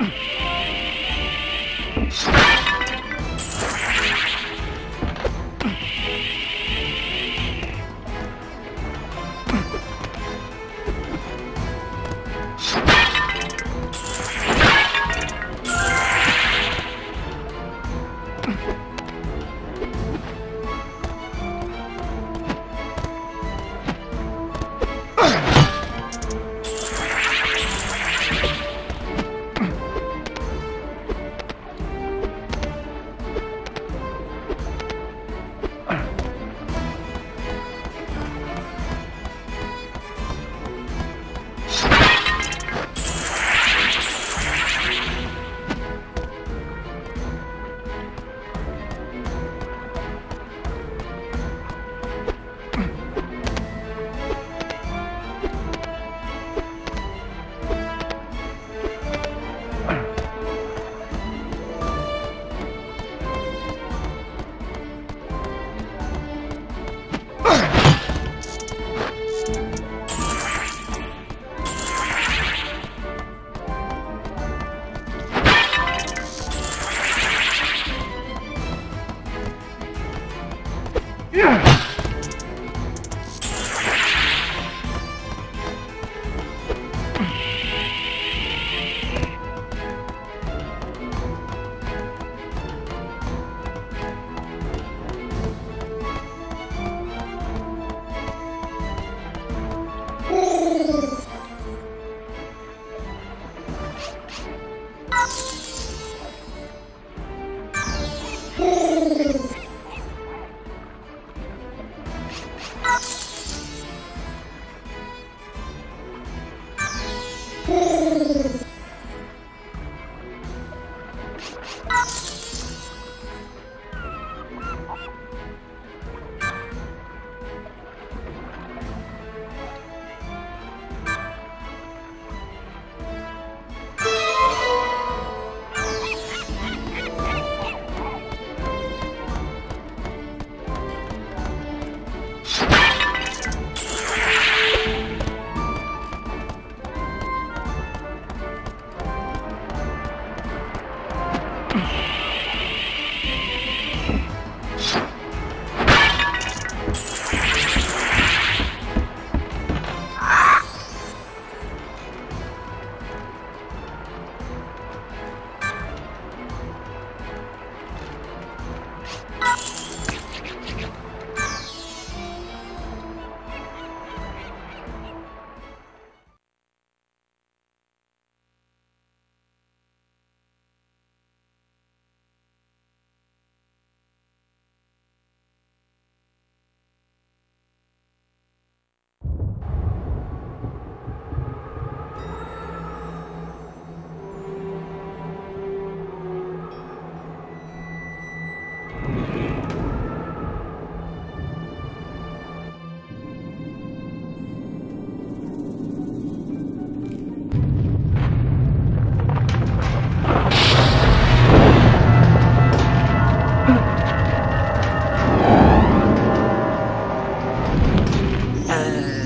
you. Yeah. Grrr. time.